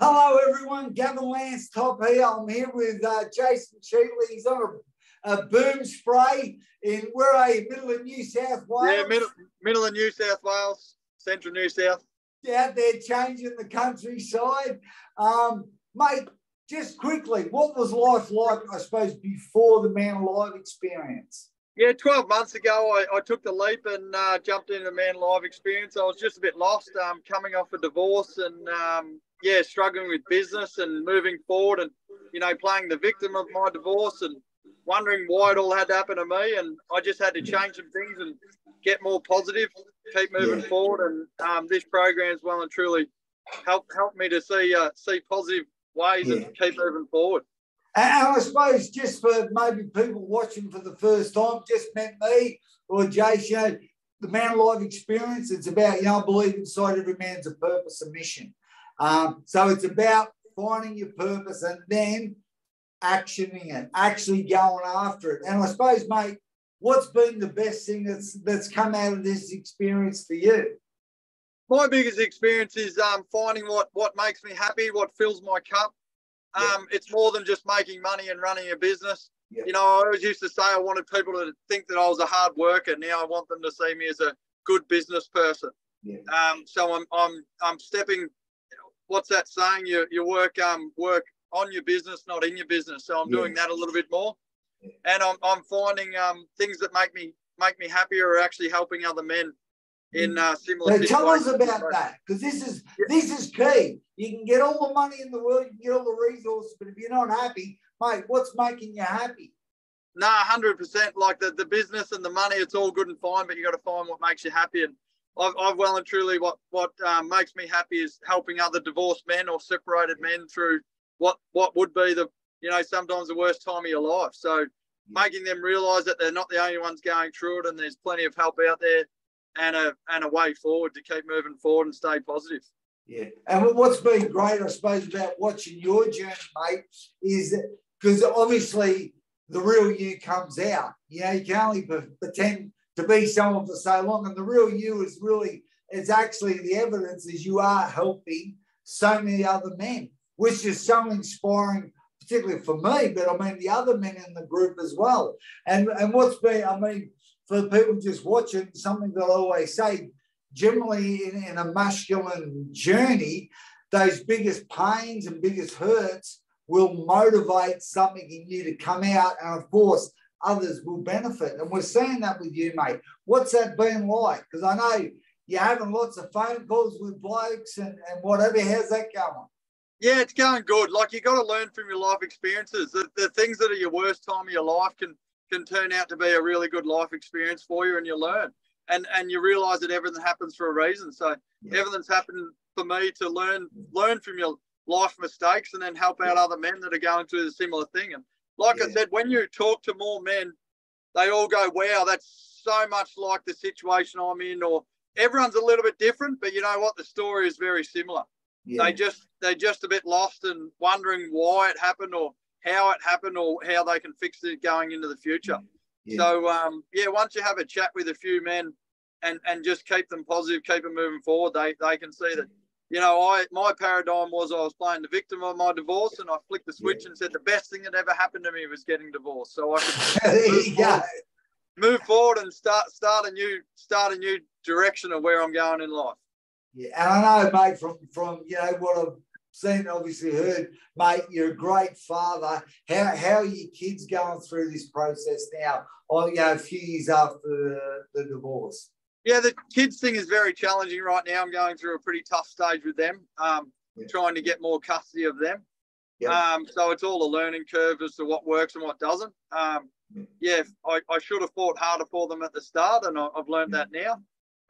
Hello, everyone. Gavin Lance, Topp here. I'm here with uh, Jason Cheatley. He's on a, a boom spray in where are you? Middle of New South Wales. Yeah, middle, middle of New South Wales, central New South. Out there changing the countryside. Um, mate, just quickly, what was life like, I suppose, before the Man Alive experience? Yeah, 12 months ago, I, I took the leap and uh, jumped into the Man Alive experience. I was just a bit lost, um, coming off a divorce and um, yeah, struggling with business and moving forward and, you know, playing the victim of my divorce and wondering why it all had to happen to me. And I just had to change some things and get more positive, keep moving yeah. forward. And um, this program's well and truly helped helped me to see uh, see positive ways yeah. and keep moving forward. And I suppose just for maybe people watching for the first time, just met me or you know, the Man Alive experience, it's about, you know, I believe inside every man's a purpose a mission. Um, so it's about finding your purpose and then actioning it, actually going after it. And I suppose, mate, what's been the best thing that's that's come out of this experience for you? My biggest experience is um, finding what what makes me happy, what fills my cup. Um, yeah. It's more than just making money and running a business. Yeah. You know, I always used to say I wanted people to think that I was a hard worker. Now I want them to see me as a good business person. Yeah. Um, so I'm I'm I'm stepping what's that saying? You you work um work on your business, not in your business. So I'm doing that a little bit more, and I'm I'm finding um things that make me make me happier are actually helping other men in uh, similar. Tell us about that because this is yeah. this is key. You can get all the money in the world, you can get all the resources, but if you're not happy, mate, what's making you happy? No, hundred percent. Like the, the business and the money, it's all good and fine, but you got to find what makes you happy. And I've, I've well and truly what what um, makes me happy is helping other divorced men or separated men through what what would be the you know sometimes the worst time of your life. So making them realise that they're not the only ones going through it, and there's plenty of help out there, and a and a way forward to keep moving forward and stay positive. Yeah, and what's been great, I suppose, about watching your journey, mate, is because obviously the real you comes out. You know, you can only pretend to be someone for so long. And the real you is really, it's actually the evidence is you are helping so many other men, which is so inspiring, particularly for me, but I mean the other men in the group as well. And and what's been, I mean, for people just watching, something that I always say, generally in, in a masculine journey, those biggest pains and biggest hurts will motivate something in you to come out. And of course, others will benefit. And we're seeing that with you, mate. What's that been like? Because I know you're having lots of phone calls with blokes and, and whatever. How's that going? Yeah, it's going good. Like you got to learn from your life experiences. The, the things that are your worst time of your life can can turn out to be a really good life experience for you, and you learn. And and you realise that everything happens for a reason. So yeah. everything's happened for me to learn learn from your life mistakes and then help out other men that are going through a similar thing. And like yeah. I said, when you talk to more men, they all go, wow, that's so much like the situation I'm in, or everyone's a little bit different, but you know what? The story is very similar. Yeah. They just they're just a bit lost and wondering why it happened or how it happened or how they can fix it going into the future. Yeah. So um, yeah, once you have a chat with a few men and and just keep them positive, keep them moving forward, they they can see that you know, I my paradigm was I was playing the victim of my divorce, and I flicked the switch yeah. and said the best thing that ever happened to me was getting divorced. So I could move, forward, move forward and start start a new start a new direction of where I'm going in life. Yeah, and I know, mate, from from you know what I've seen, obviously heard, mate, you're a great father. How how are your kids going through this process now? Oh, you know, a few years after the, the divorce yeah, the kids thing is very challenging right now. I'm going through a pretty tough stage with them, um, yeah. trying to get more custody of them. Yeah. Um, so it's all a learning curve as to what works and what doesn't. Um, yeah, yeah I, I, should have fought harder for them at the start, and I, have learned that now.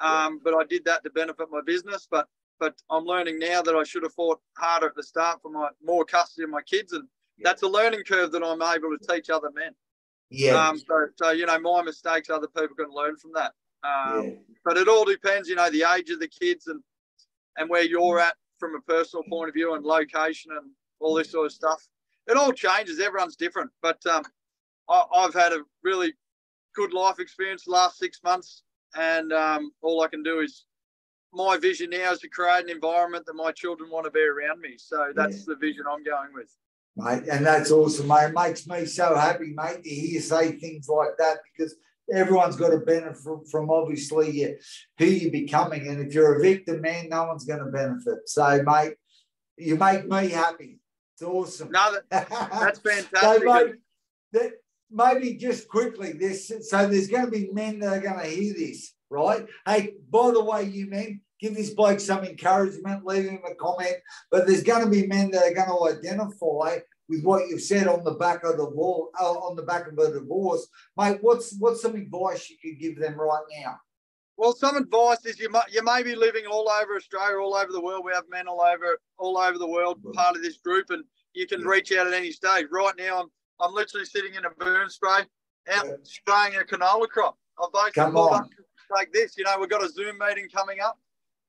Um, but I did that to benefit my business. But but I'm learning now that I should have fought harder at the start for my more custody of my kids, and that's a learning curve that I'm able to teach other men. Yeah. Um, so, so you know, my mistakes, other people can learn from that. Um, yeah. But it all depends, you know, the age of the kids and and where you're at from a personal point of view and location and all this sort of stuff. It all changes. Everyone's different. But um, I, have had a really good life experience the last six months, and um, all I can do is my vision now is to create an environment that my children want to be around me. So that's yeah. the vision I'm going with. Mate, and that's awesome, mate. It makes me so happy, mate, to hear you say things like that because everyone's got to benefit from, from obviously who you're becoming. And if you're a victim, man, no one's going to benefit. So, mate, you make me happy. It's awesome. No, that, that's fantastic. so, mate, that, maybe just quickly, this so there's going to be men that are going to hear this right? Hey, by the way, you men, give this bloke some encouragement, leave him a comment. But there's going to be men that are going to identify with what you've said on the back of the wall, uh, on the back of a divorce, mate. What's what's some advice you could give them right now? Well, some advice is you may, you may be living all over Australia, all over the world. We have men all over all over the world, part of this group, and you can yeah. reach out at any stage. Right now, I'm I'm literally sitting in a boom spray, out yeah. spraying a canola crop. I've basically Come on like this. You know, we've got a Zoom meeting coming up.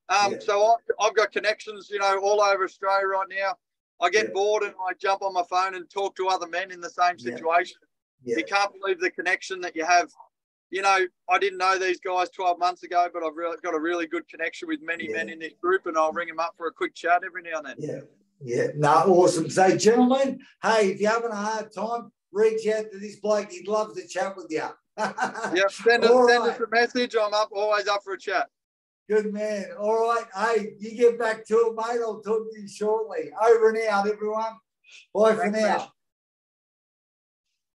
Um, yeah. So I, have got connections, you know, all over Australia right now. I get yeah. bored and I jump on my phone and talk to other men in the same situation. Yeah. You can't believe the connection that you have. You know, I didn't know these guys 12 months ago, but I've really got a really good connection with many men in this group, and I'll ring them up for a quick chat every now and then. Yeah, yeah, no, awesome. So, gentlemen, hey, if you're having a hard time, reach out to this bloke. He'd love to chat with you. yeah, send, us, send right. us a message. I'm up, always up for a chat. Good man. All right. Hey, you get back to it, mate. I'll talk to you shortly. Over and out, everyone. Bye Thanks, for now. Man.